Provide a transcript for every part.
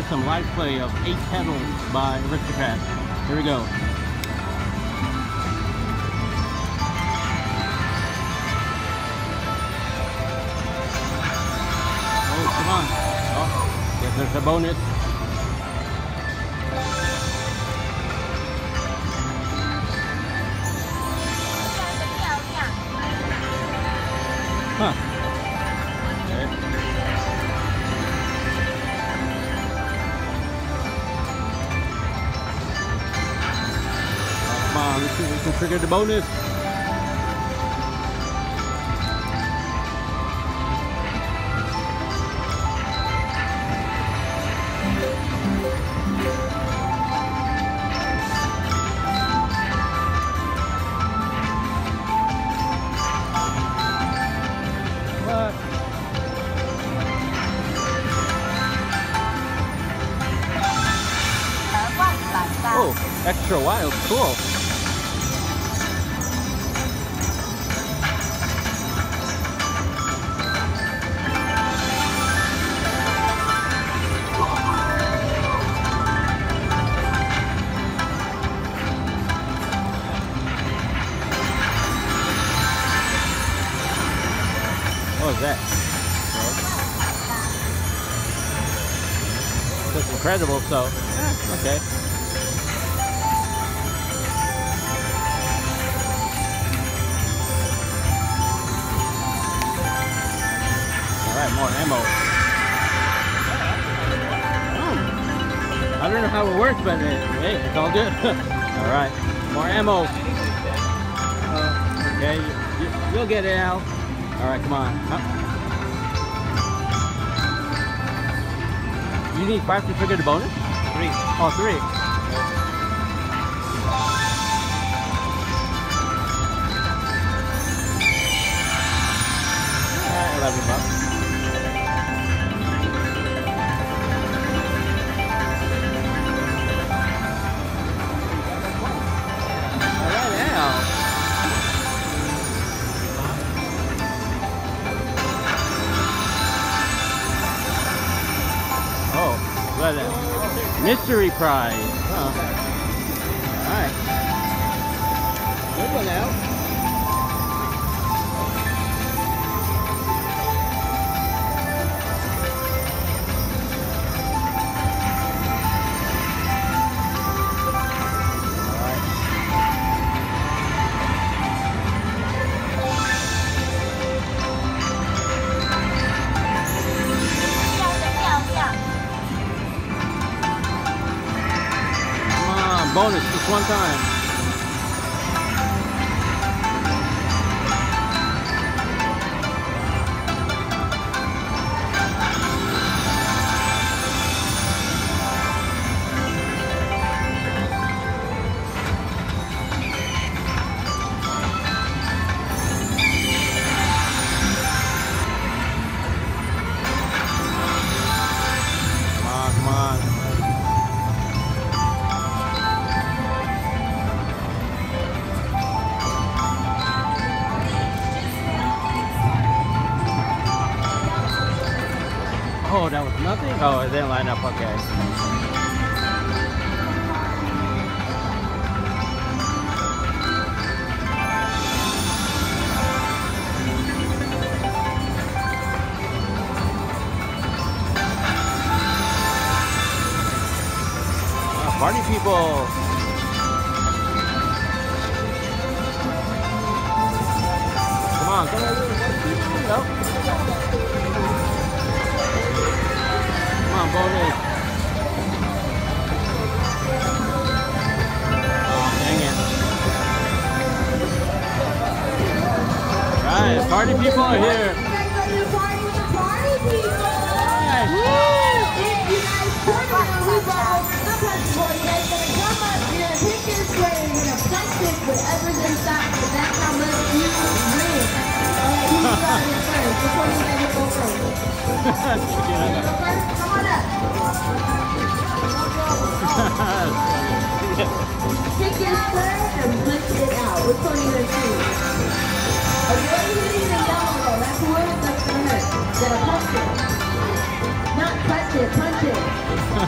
hear some live play of Eight Petals by Aristocrat. Here we go. Oh, come on. Oh, yes, there's a bonus. Trigger the bonus. Oh, extra wild, cool. Was that? That's incredible, so, eh, okay. Alright, more ammo. Oh. I don't know how it works, but uh, hey, it's all good. Alright, more ammo. Uh, okay, you, will get it out. Alright, come on. Huh? You need five to trigger the bonus? Three. Oh, three. Alright, 11 bucks. Mystery prize. Huh. Bonus just one time. Oh, that was nothing? Oh, it didn't line up. Okay. Ah, party people. Come on, come on. Go. Party people are here. Whatever's inside, so that's how much you win. And you start it first before you let it go first. You wanna go first? Come on up. Pick your square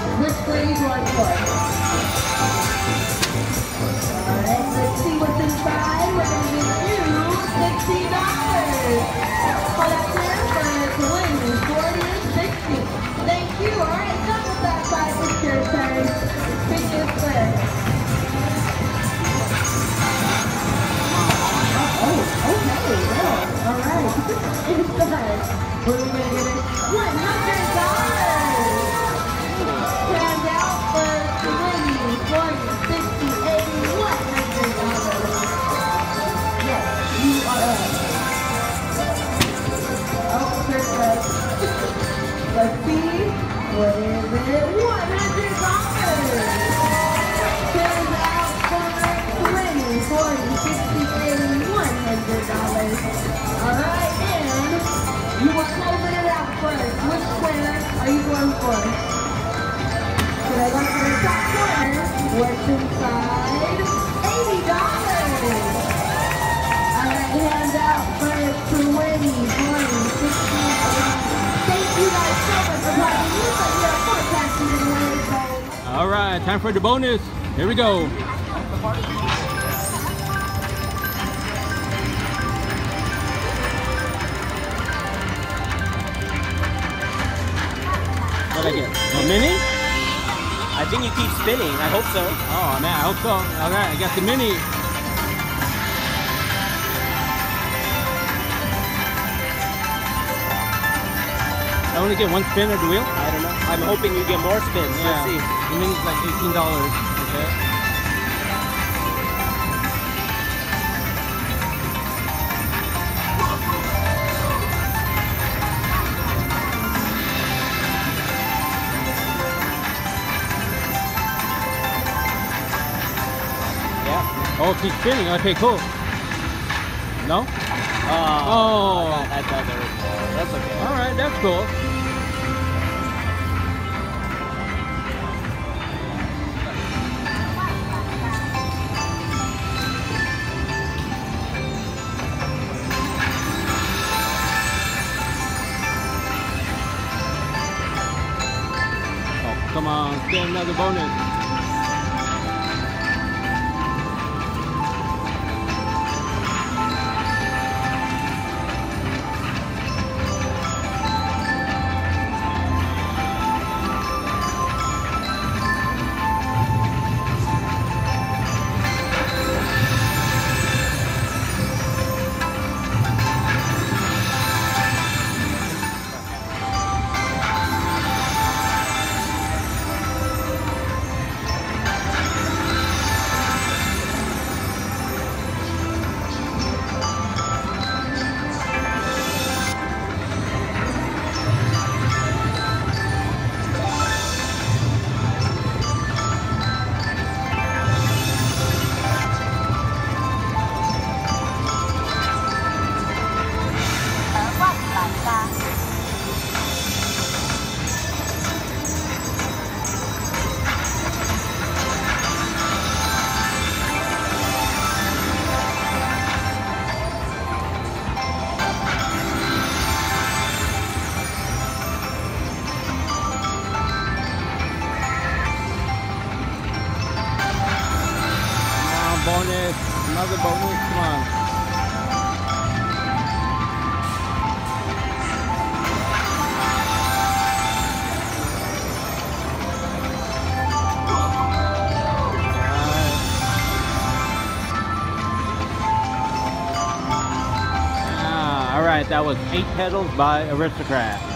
Which way you going for? Alright, let's see what's inside. We're going to give you $60. Hold up there for to win and 60. Thank you. Alright, come with that five picture turn. Pick this. Oh, okay, well, alright. inside. We're going to get it $100. You are closing it out first. Which square are you going for? Should I go for the top corner? What's inside? Eighty dollars. All right, hand out for twenty, twenty, sixty. Thank you guys so much for watching. You said we are forecasting in Wednesday. All right, time for the bonus. Here we go. What I get? A mini? I think you keep spinning. I hope so. Oh man, I hope so. All right, I got the mini. I only get one spin of the wheel. I don't know. I'm hoping you get more spins. Let's see. The mini's like eighteen dollars. Okay. Oh, keep spinning. Okay, cool. No? Oh. Oh. I, I thought there was more. That's okay. All right, that's cool. Oh, come on, get another bonus. Another bonus. Ah, all right, that was Eight Petals by Aristocrat.